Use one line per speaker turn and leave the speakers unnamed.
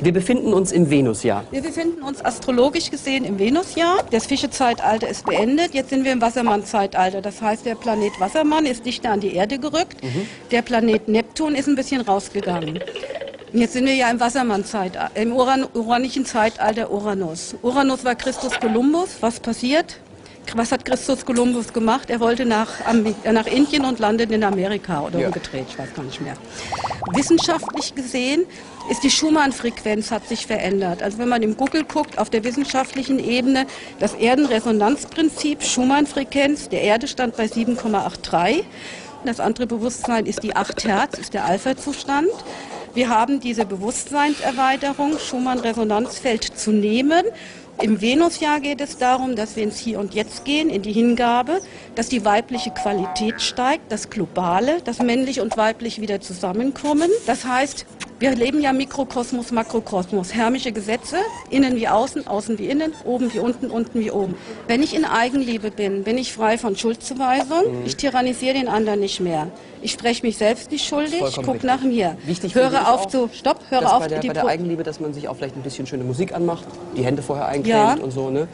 Wir befinden uns im Venusjahr.
Wir befinden uns astrologisch gesehen im Venusjahr. Das Fischezeitalter ist beendet. Jetzt sind wir im Wassermann-Zeitalter. Das heißt, der Planet Wassermann ist dichter an die Erde gerückt. Mhm. Der Planet Neptun ist ein bisschen rausgegangen. Jetzt sind wir ja im Wassermann-Zeitalter, im Uran uranischen Zeitalter Uranus. Uranus war Christus Kolumbus. Was passiert? Was hat Christus Kolumbus gemacht? Er wollte nach, nach Indien und landet in Amerika oder ja. umgedreht, ich weiß gar nicht mehr. Wissenschaftlich gesehen ist die Schumann-Frequenz hat sich verändert. Also wenn man im Google guckt, auf der wissenschaftlichen Ebene, das Erdenresonanzprinzip, Schumann-Frequenz, der Erde stand bei 7,83. Das andere Bewusstsein ist die 8 Hertz, ist der Alpha-Zustand. Wir haben diese Bewusstseinserweiterung, Schumann-Resonanzfeld zu nehmen im Venusjahr geht es darum, dass wir ins Hier und Jetzt gehen, in die Hingabe, dass die weibliche Qualität steigt, das Globale, dass männlich und weiblich wieder zusammenkommen. Das heißt, wir leben ja Mikrokosmos, Makrokosmos, hermische Gesetze, innen wie außen, außen wie innen, oben wie unten, unten wie oben. Wenn ich in Eigenliebe bin, bin ich frei von Schuldzuweisung, mhm. ich tyrannisiere den anderen nicht mehr. Ich spreche mich selbst nicht schuldig, guck nach mir.
Wichtig
höre auf zu, stopp, höre auf.
Bei der, bei der Eigenliebe, dass man sich auch vielleicht ein bisschen schöne Musik anmacht, die Hände vorher eincremt ja. und so, ne?